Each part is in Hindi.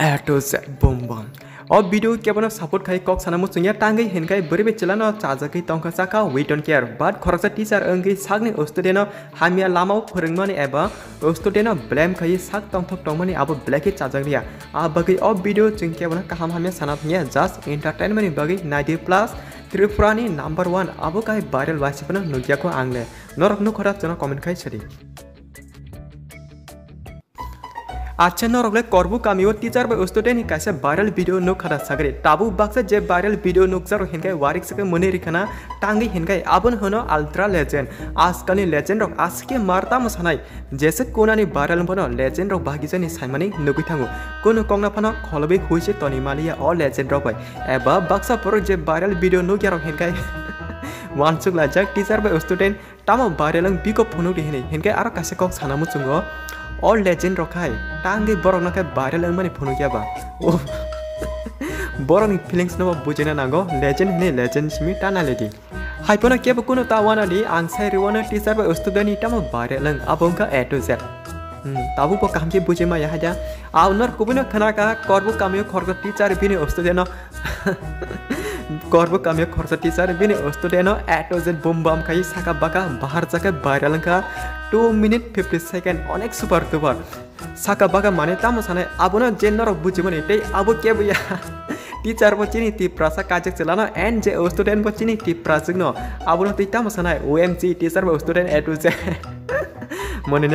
एटो से बम बम और वीडियो के बना सपोर्ट खाई कॉक साना मुसुंगिया टांगे हिनकाई बरे बे चलाना चाजा की तंका साका वी डोंट केयर बाट खरसा टीचर अंगी सागने स्टूडेंट हामिया लामाव फोरोंगमानि एबा स्टूडेंट ब्लेम खाई साग तंथक तंगमानि अब ब्लैक चाजगलिया आ बगै अब वीडियो जों के बना काहाम हामिया साना थिया जस्ट एंटरटेनमेंट बगै 90 प्लस त्रिपुरानि नंबर 1 अब काई वायरल वासिपना नुगियाको आंगले नरक नुखरा जना कमेंट खाई छरी आजच्या नरकले करबु कामियो टीचर बे स्टूडेंट कासे वायरल वीडियो नुक खरा सगरे ताबु बाक्सा जे वायरल वीडियो नुक जर हिनकाय वारिक सके मने रिखाना टांगी हिनकाय आबन होनो अल्ट्रा लेजेंड आजकालनि लेजेंड रक आसके मारता मसानाय जेसे कोनानि वायरल बनो लेजेंड रक बागिजनि साइमानि नुगै थांगु कोनु कंगना फाना खलबे हुइसे तनि मालिया अ लेजेंड रक बाय एबा बाक्सा पर जे वायरल वीडियो नुक यारक हिनकाय वानसुक लाजाक टीचर बे स्टूडेंट तामा वायरल बिको फनु दिहिनि हिनकाय आरो कासे कक सानामु चुंगो phonu kya ba oh borok ni feelings no bujena nago legend ne legend simi tana ledi haipona kya kuno tawana di ang sai riwana teacher ba student ni tama viral ang abongka a to z tabu po kamke buje ma ya haja aunor kubino khana ka korbu kamyo khorgo teacher bini student गर्व काम्य खर्च टिचर बिनि स्टुडेन्ट एटोजेट बुम बम खाइ साका बाका बाहर जाका भाइरल का टु मिनिट फिफ्टी सेकेन्ड अनेक सुपर टुपर साका बाका माने तामो साने आबो न जेन नरक बुझिबो नि तै आबो के बुया टिचार बचिनी ती प्रासा काजक चलाना एन्ड जे स्टुडेन्ट बचिनी ती प्राजक न आबो न तै तामो साने ओएमजी टिचर स्टुडेन्ट एटोजेट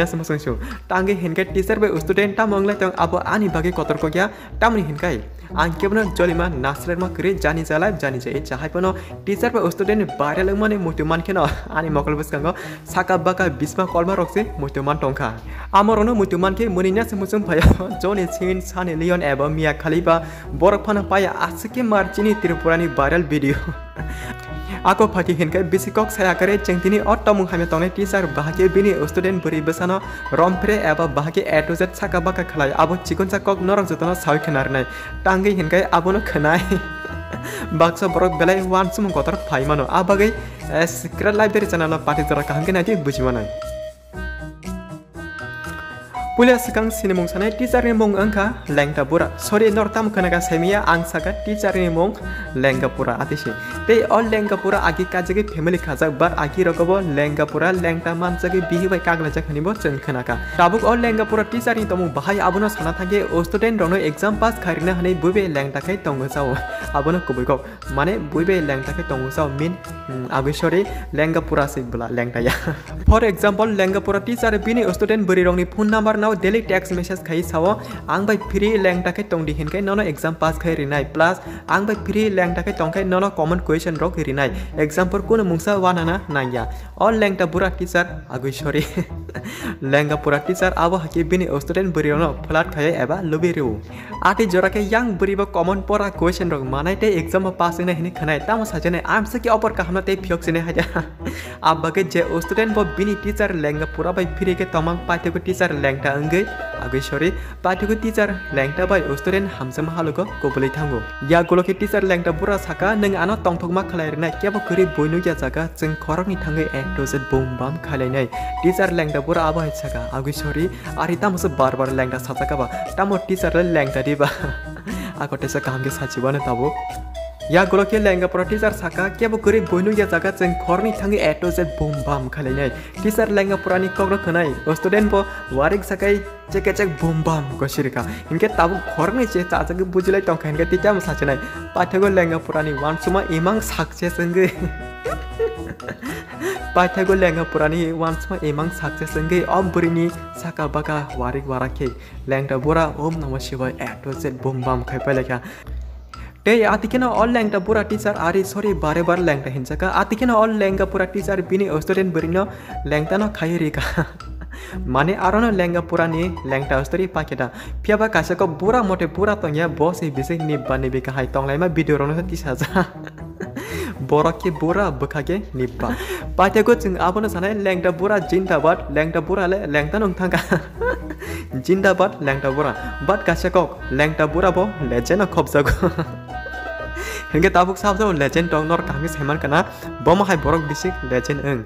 sang shu tangi hinkai teacher be student ta monglai tang abo ani bagi kotor ko kya tamni hinkai ang kebna jolima nasrer ma kre jani jala jani jai chahai pono teacher be student bare lang mane mutu man keno ani mokol bus kango saka baka bisma kolma rokse mutu man tongka amorono mutu man ke monena sama sung phaya joni chin sane leon eba mia khalifa borak phana আকৌ ফাটি হিনকে বিচিকক ছাই আকাৰে চেংটিনি অট্টমুং হামে তনে টিচাৰ বাহাকে বিনি ষ্টুডেণ্ট বুঢ়ী বেচান ৰমফ্ৰে এবা বাহাকে এ টু জেড চাকা বাকা খেলাই আবো চিকুন চাকক নৰং যতন চাউ খেনাৰ নাই টাংগী হিনকাই আবোনো খেনাই বাক্স বৰক বেলাই ওৱান চুমুং কটৰত ফাইমানো আবাগে চিক্ৰেট লাইব্ৰেৰী চেনেলৰ পাৰ্টি জৰা কাহিনী নাই বুজিব নাই Pulia sekang sini mong sanai teacher ni mong angka lengka pura. Sorry nortam kena ka semia ang saka teacher ni mong lengka pura atisi. Te all lengka pura agi kaje ke family kaza bar agi rokobo lengka pura lengta man jage bihi bai kagla jak hani bo chen kena ka. Tabuk all lengka pura teacher ni tomu bahai abono sana thage o student rono exam pass kharina hani buibe lengta kai tongo sao. Abono kubui kok mane buibe lengta kai tongo sao min agi sorry lengka pura se bula lengta ya. For example lengka pura teacher bini student beri rong ni phone number na नाउ डेली टेक्स्ट मेसेज खाई साव। आं बाय फ्री लैंग ताके तोंडी हिनके। ननो एग्ज़ाम पास खाई रिनाय प्लस आं बाय फ्री लैंग ताके तोंखाय ननो कॉमन क्वेश्चन रक रिनाय एग्ज़ाम्पल कोन मुंगसा वानाना नाया ऑल लैंग ता बुरा टीचर आगुई सॉरी लैंगा पुरा टीचर आबो हाके बिनि स्टूडेंट बरियोनो फ्लाट खाय एबा लबि रेउ आति जराके यांग बरिबो कॉमन परा क्वेश्चन रक मानायते एग्ज़ाम पास ने हिनि खनाय ताम साजने, आम से के अपर कहना ते फियक सिने हाजा। अब बगे जे स्टूडेंट बो बिनि टीचर लैंगा पुरा बाय फ्री के तमंग पाते को टीचर लैंगटा अंगे आगे सरे पाठक टीचार लैंगटा बै ओस्तरें हमसम हालुक कबले थो या गोलक टीचार लैंगटा बुरा सका नंग आनो टंगटमा खालायना क्या बरी बोनो या जगह जिन खरंग थे एक डोजेट बम बम खालायना टीचार लैंगटा बुरा आबह सका आगे सरी आरि तमस बार बार लैंगटा सजाका तमो टीचार लैंगटा दीबा आगे सामगे सचिबान तब या गोलके लेंगा पर टीचर साका केबो गरीब बयनु या जागा जों खरनि थाङै एटो जे बुम बाम खालायनाय टीचर लेंगा पुरानि कग्र खनाय स्टुडेन्ट बो वारिक साकाय चेके चेक बुम बाम गसिरिका इनके ताबु खरनि चे चाजगे बुजिलाय टंका इनके टीचर साचनाय पाठगो लेंगा पुरानि वान सुमा इमां साक्सेस संगे पाठगो लेंगा पुरानि वान सुमा इमां साक्सेस संगे अब बुरिनि साका बाका वारिक वाराके लेंगा बुरा ओम नमः शिवाय एटो जे बुम बाम खायपायलायका ते ऑल लैंग पूरा टीचर आरी सॉरी बारे बार लैंग हिंसका आतिकेन ऑल लैंग पूरा टीचर बिनी स्टूडेंट बरिनो लैंगता न खाइ रिका माने आरोन लेंगा पूरा नि लेंगटा स्टोरी पाकेटा फियाबा कासेको बुरा मोटे बुरा तंगिया बस ए बिसे निब्बा निबि का हाय तंगलाइमा भिडियो रनो तिसाजा बरके बुरा बखाके निब्बा पाटेको जों आबोनो सानाय लेंगटा बुरा जिन्दाबाद लेंगटा बुरा ले लेंगटा नंथांगा जिन्दाबाद लेंगटा बुरा बाट कासेको लेंगटा बुरा बो लेजेन खबजागो hingga tabuk sabda legend dong nor kami seman kana bom hai borok bisik legend eng